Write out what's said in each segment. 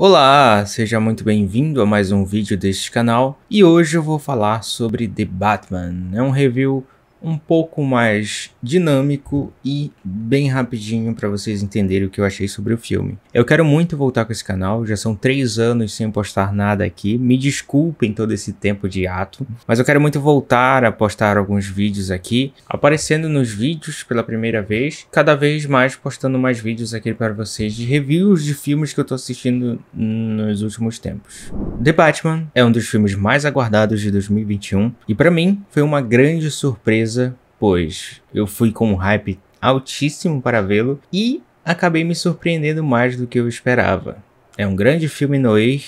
Olá, seja muito bem-vindo a mais um vídeo deste canal e hoje eu vou falar sobre The Batman. É um review um pouco mais dinâmico e bem rapidinho para vocês entenderem o que eu achei sobre o filme. Eu quero muito voltar com esse canal, já são três anos sem postar nada aqui, me desculpem todo esse tempo de ato, mas eu quero muito voltar a postar alguns vídeos aqui, aparecendo nos vídeos pela primeira vez, cada vez mais postando mais vídeos aqui para vocês de reviews de filmes que eu tô assistindo nos últimos tempos. The Batman é um dos filmes mais aguardados de 2021 e para mim foi uma grande surpresa surpresa, pois eu fui com um hype altíssimo para vê-lo e acabei me surpreendendo mais do que eu esperava. É um grande filme noir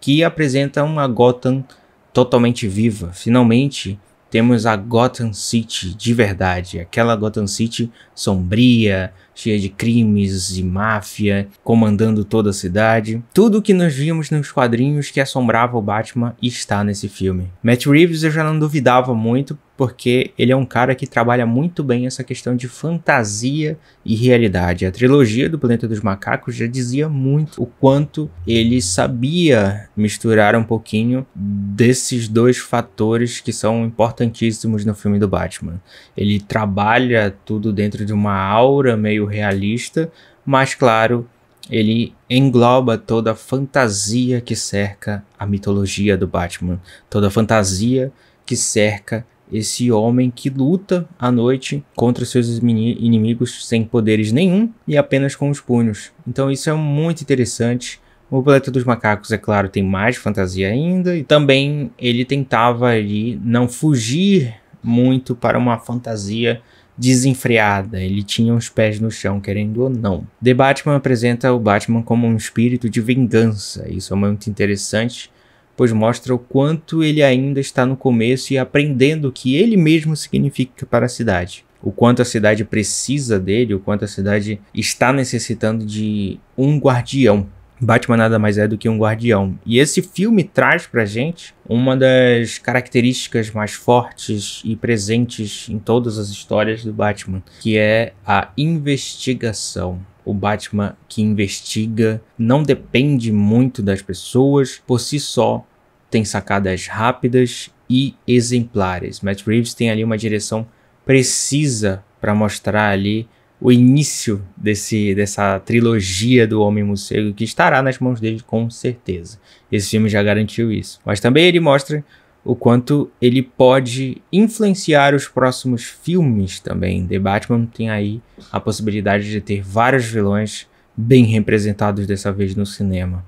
que apresenta uma Gotham totalmente viva. Finalmente temos a Gotham City de verdade, aquela Gotham City sombria, cheia de crimes e máfia, comandando toda a cidade. Tudo o que nós vimos nos quadrinhos que assombrava o Batman está nesse filme. Matt Reeves eu já não duvidava muito, porque ele é um cara que trabalha muito bem essa questão de fantasia e realidade. A trilogia do Planeta dos Macacos já dizia muito o quanto ele sabia misturar um pouquinho desses dois fatores que são importantíssimos no filme do Batman. Ele trabalha tudo dentro de uma aura meio realista, mas claro, ele engloba toda a fantasia que cerca a mitologia do Batman, toda a fantasia que cerca esse homem que luta à noite contra seus inimigos sem poderes nenhum e apenas com os punhos. Então isso é muito interessante. O Planeta dos Macacos, é claro, tem mais fantasia ainda e também ele tentava ali não fugir muito para uma fantasia desenfreada, ele tinha os pés no chão, querendo ou não. The Batman apresenta o Batman como um espírito de vingança, isso é muito interessante, pois mostra o quanto ele ainda está no começo e aprendendo o que ele mesmo significa para a cidade. O quanto a cidade precisa dele, o quanto a cidade está necessitando de um guardião. Batman nada mais é do que um guardião. E esse filme traz pra gente uma das características mais fortes e presentes em todas as histórias do Batman, que é a investigação o Batman que investiga não depende muito das pessoas, por si só tem sacadas rápidas e exemplares. Matt Reeves tem ali uma direção precisa para mostrar ali o início desse, dessa trilogia do Homem Morcego que estará nas mãos dele com certeza. Esse filme já garantiu isso. Mas também ele mostra o quanto ele pode influenciar os próximos filmes também. The Batman tem aí a possibilidade de ter vários vilões bem representados dessa vez no cinema.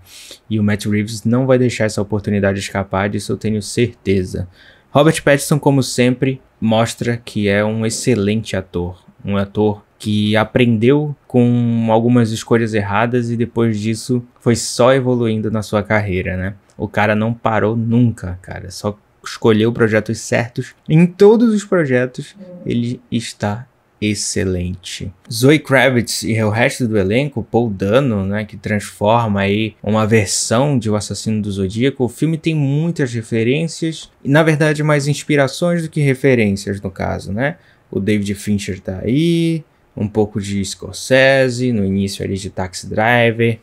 E o Matt Reeves não vai deixar essa oportunidade escapar, disso eu tenho certeza. Robert Pattinson, como sempre, mostra que é um excelente ator, um ator que aprendeu com algumas escolhas erradas e depois disso foi só evoluindo na sua carreira, né? O cara não parou nunca, cara, só escolheu projetos certos. Em todos os projetos, ele está excelente. Zoe Kravitz e o resto do elenco, Paul Dano, né, que transforma aí uma versão de O Assassino do Zodíaco. O filme tem muitas referências, e na verdade mais inspirações do que referências no caso, né? O David Fincher tá aí, um pouco de Scorsese, no início ali de Taxi Driver,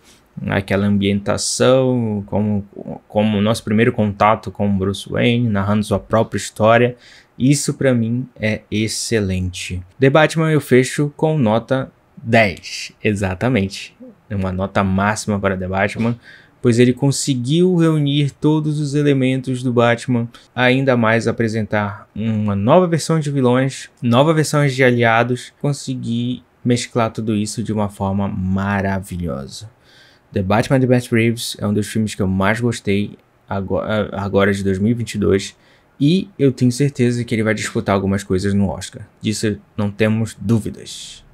aquela ambientação, como, como nosso primeiro contato com Bruce Wayne, narrando sua própria história. Isso para mim é excelente. The Batman eu fecho com nota 10, exatamente. Uma nota máxima para The Batman, pois ele conseguiu reunir todos os elementos do Batman, ainda mais apresentar uma nova versão de vilões, nova versão de aliados, conseguir mesclar tudo isso de uma forma maravilhosa. The Batman de Matt Reeves é um dos filmes que eu mais gostei agora de 2022 e eu tenho certeza que ele vai disputar algumas coisas no Oscar. Disso não temos dúvidas.